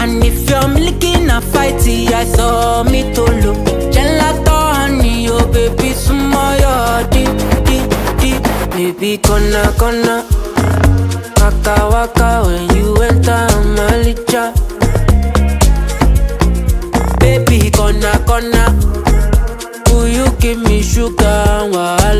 And if you're milking a fighty, I saw me to look. Gelato honey, oh baby, small your deep, deep, deep. Baby, gonna, gonna. Waka waka when you enter Malicha. Baby, gonna, gonna. Will you give me sugar? Wahala, wahala.